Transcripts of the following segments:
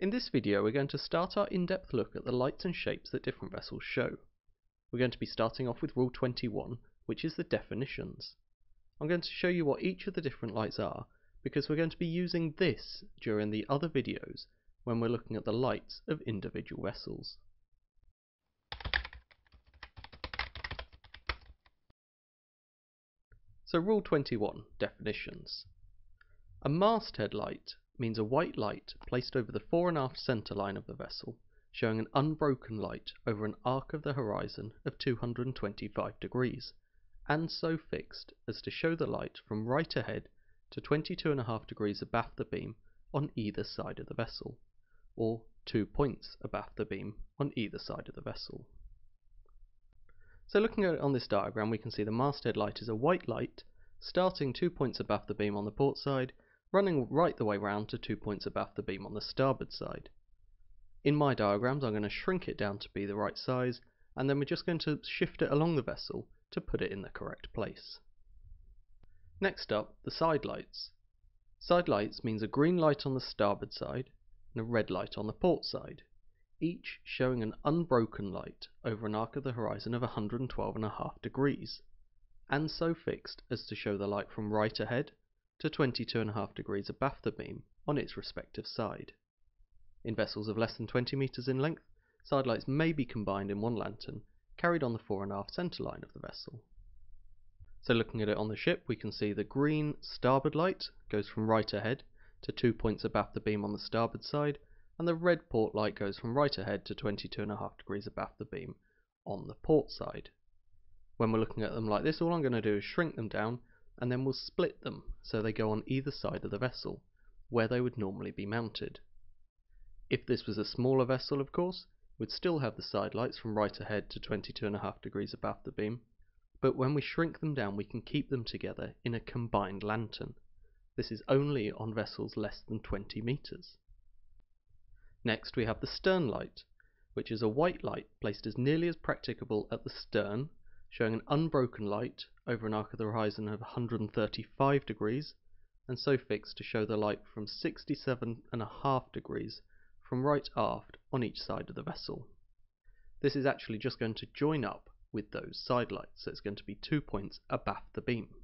In this video we're going to start our in-depth look at the lights and shapes that different vessels show. We're going to be starting off with rule 21, which is the definitions. I'm going to show you what each of the different lights are, because we're going to be using this during the other videos when we're looking at the lights of individual vessels. So rule 21, definitions. A masthead light means a white light placed over the fore and aft centre line of the vessel, showing an unbroken light over an arc of the horizon of 225 degrees, and so fixed as to show the light from right ahead to 22.5 degrees abaft the beam on either side of the vessel, or two points abaft the beam on either side of the vessel. So looking at it on this diagram, we can see the masthead light is a white light, starting two points abaft the beam on the port side, running right the way round to two points abaft the beam on the starboard side. In my diagrams, I'm going to shrink it down to be the right size, and then we're just going to shift it along the vessel to put it in the correct place. Next up, the side lights. Side lights means a green light on the starboard side and a red light on the port side each showing an unbroken light over an arc of the horizon of 112.5 degrees, and so fixed as to show the light from right ahead to 22.5 degrees abaft the beam on its respective side. In vessels of less than 20 metres in length, sidelights may be combined in one lantern, carried on the fore and aft centre line of the vessel. So looking at it on the ship, we can see the green starboard light goes from right ahead to two points abaft the beam on the starboard side, and the red port light goes from right ahead to 22.5 degrees abaft the beam on the port side. When we're looking at them like this, all I'm going to do is shrink them down and then we'll split them so they go on either side of the vessel, where they would normally be mounted. If this was a smaller vessel, of course, we'd still have the side lights from right ahead to 22.5 degrees abaft the beam, but when we shrink them down we can keep them together in a combined lantern. This is only on vessels less than 20 metres. Next we have the stern light, which is a white light placed as nearly as practicable at the stern, showing an unbroken light over an arc of the horizon of 135 degrees, and so fixed to show the light from 67.5 degrees from right aft on each side of the vessel. This is actually just going to join up with those side lights, so it's going to be two points abaft the beam.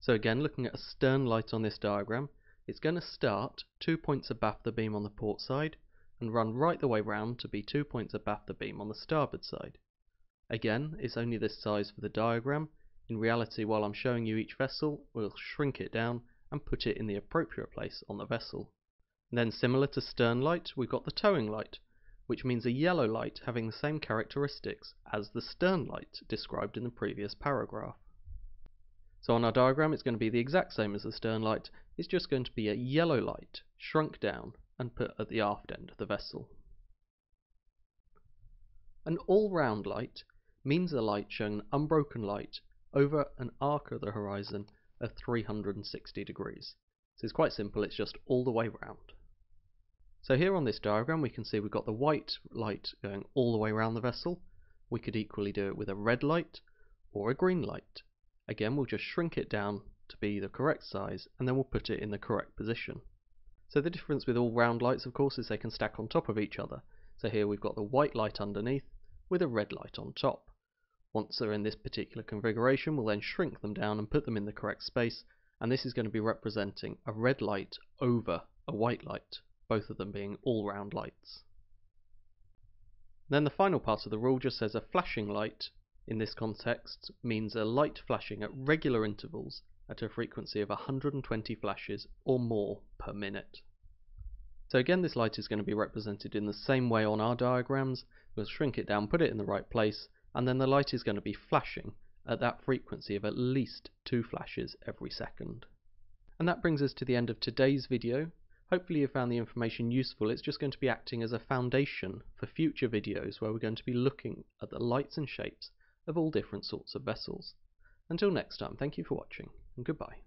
So again, looking at a stern light on this diagram, it's going to start two points abaft the beam on the port side, and run right the way round to be two points abaft the beam on the starboard side. Again, it's only this size for the diagram. In reality, while I'm showing you each vessel, we'll shrink it down and put it in the appropriate place on the vessel. Then similar to stern light, we've got the towing light, which means a yellow light having the same characteristics as the stern light described in the previous paragraph. So on our diagram it's going to be the exact same as the stern light, it's just going to be a yellow light shrunk down and put at the aft end of the vessel. An all-round light means a light showing an unbroken light over an arc of the horizon of 360 degrees. So it's quite simple, it's just all the way round. So here on this diagram we can see we've got the white light going all the way around the vessel. We could equally do it with a red light or a green light. Again we'll just shrink it down to be the correct size and then we'll put it in the correct position. So the difference with all round lights of course is they can stack on top of each other. So here we've got the white light underneath with a red light on top. Once they're in this particular configuration we'll then shrink them down and put them in the correct space and this is going to be representing a red light over a white light, both of them being all round lights. Then the final part of the rule just says a flashing light in this context means a light flashing at regular intervals at a frequency of 120 flashes or more per minute. So again this light is going to be represented in the same way on our diagrams. We'll shrink it down, put it in the right place, and then the light is going to be flashing at that frequency of at least two flashes every second. And that brings us to the end of today's video. Hopefully you found the information useful. It's just going to be acting as a foundation for future videos where we're going to be looking at the lights and shapes of all different sorts of vessels. Until next time, thank you for watching, and goodbye.